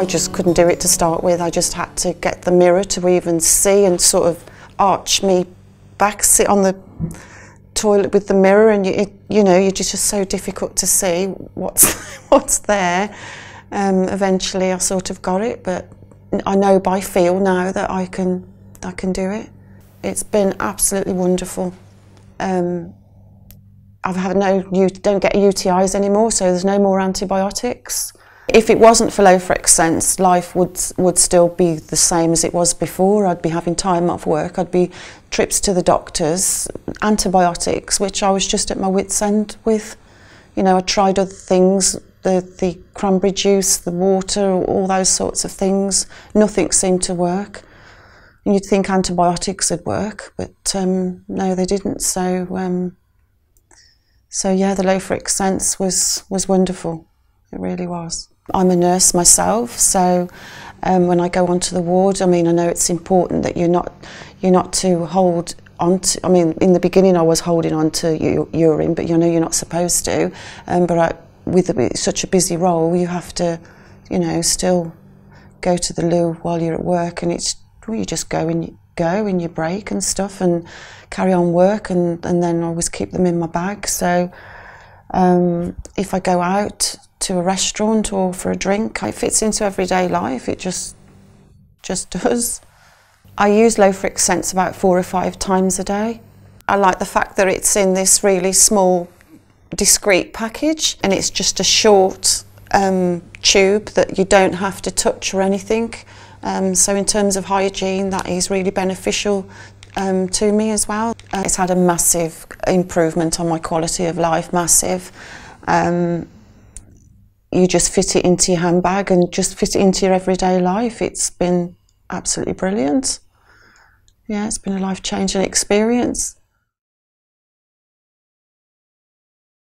I just couldn't do it to start with. I just had to get the mirror to even see and sort of arch me back, sit on the toilet with the mirror, and you, it, you know, you're just, just so difficult to see what's what's there. Um, eventually, I sort of got it, but I know by feel now that I can I can do it. It's been absolutely wonderful. Um, I've had no, don't get UTIs anymore, so there's no more antibiotics. If it wasn't for LoFric Sense, life would would still be the same as it was before. I'd be having time off work. I'd be trips to the doctors, antibiotics, which I was just at my wits' end with. You know, I tried other things, the the cranberry juice, the water, all those sorts of things. Nothing seemed to work. And you'd think antibiotics would work, but um, no, they didn't. So. Um, so yeah, the LoFric Sense was was wonderful. It really was. I'm a nurse myself, so um, when I go onto the ward, I mean, I know it's important that you're not you're not to hold on to. I mean, in the beginning, I was holding on to urine, but you know you're not supposed to. Um, but I, with a, such a busy role, you have to, you know, still go to the loo while you're at work, and it's well, you just go and go in your break and stuff and carry on work and, and then always keep them in my bag. So um, if I go out to a restaurant or for a drink, it fits into everyday life. It just just does. I use LoFric Sense about four or five times a day. I like the fact that it's in this really small, discreet package and it's just a short um, tube that you don't have to touch or anything. Um, so in terms of hygiene, that is really beneficial um, to me as well. Uh, it's had a massive improvement on my quality of life, massive. Um, you just fit it into your handbag and just fit it into your everyday life. It's been absolutely brilliant. Yeah, it's been a life-changing experience.